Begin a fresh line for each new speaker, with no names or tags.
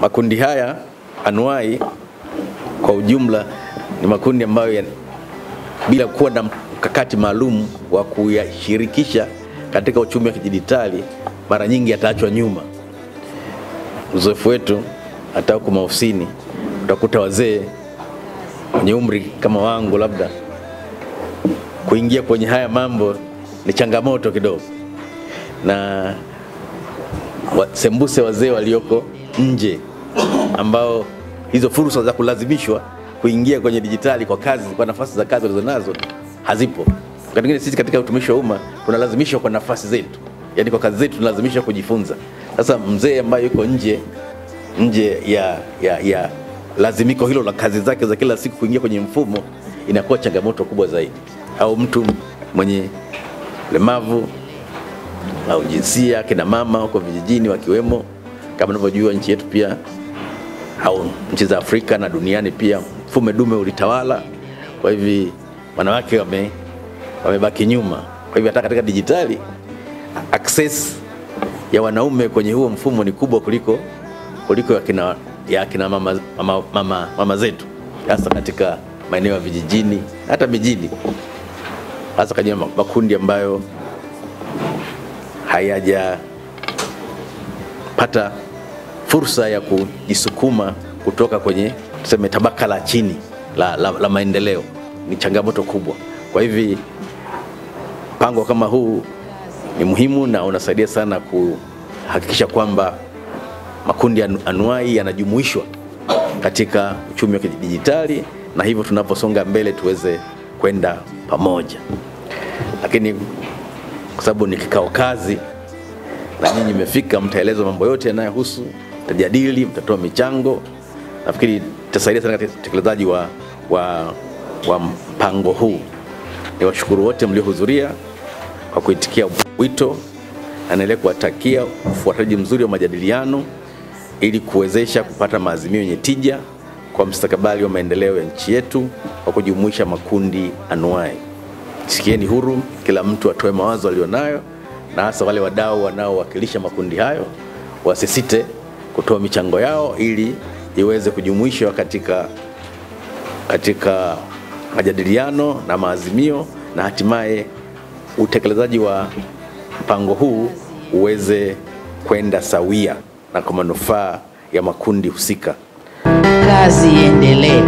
Makundi haya anuai kwa ujumla ni makundi ambayo ya, bila kuwa na mkakati maalum wa kuyashirikisha katika uchumi wa kidijitali mara nyingi yataachwa nyuma. Uzoefu wetu hata huku maofisini utakuta wazee wenye umri kama wangu labda kuingia kwenye haya mambo ni changamoto kidogo, na sembuse wazee walioko nje ambao hizo fursa za kulazimishwa kuingia kwenye dijitali kwa kazi kwa nafasi za kazi walizonazo hazipo. Wakati mwingine sisi katika utumishi wa umma tunalazimishwa kwa nafasi zetu, yaani kwa kazi zetu tunalazimishwa kujifunza. Sasa mzee ambaye yuko nje nje ya, ya, ya lazimiko hilo la kazi zake za kila siku kuingia kwenye mfumo inakuwa changamoto kubwa zaidi, au mtu mwenye lemavu au jinsia, kina mama huko vijijini wakiwemo, kama unavyojua nchi yetu pia au nchi za Afrika na duniani pia mfume dume ulitawala. Kwa hivi wanawake wame wamebaki nyuma. Kwa hivyo hata katika dijitali access ya wanaume kwenye huo mfumo ni kubwa kuliko kuliko ya kina, ya kina mama, mama, mama, mama zetu hasa katika maeneo ya vijijini hata mijini, hasa kwenye makundi ambayo hayajapata fursa ya kujisukuma kutoka kwenye tuseme tabaka la chini la, la, la maendeleo. Ni changamoto kubwa. Kwa hivi mpango kama huu ni muhimu na unasaidia sana kuhakikisha kwamba makundi anuai yanajumuishwa katika uchumi wa kidijitali, na hivyo tunaposonga mbele tuweze kwenda pamoja. Lakini kwa sababu ni kikao kazi na nyinyi mmefika, mtaelezwa mambo yote yanayohusu, mtajadili, mtatoa michango. Nafikiri itasaidia sana katika utekelezaji wa, wa, wa mpango huu. Ni washukuru wote mliohudhuria kwa kuitikia wito, na naendelea kuwatakia ufuataji mzuri wa majadiliano ili kuwezesha kupata maazimio yenye tija kwa mstakabali wa maendeleo ya nchi yetu kwa kujumuisha makundi anuai. Sikieni huru, kila mtu atoe mawazo alionayo, na hasa wale wadau wanaowakilisha makundi hayo wasisite kutoa michango yao ili iweze kujumuishwa katika, katika majadiliano na maazimio na hatimaye utekelezaji wa mpango huu uweze kwenda sawia na kwa manufaa ya makundi husika.
Kazi iendelee.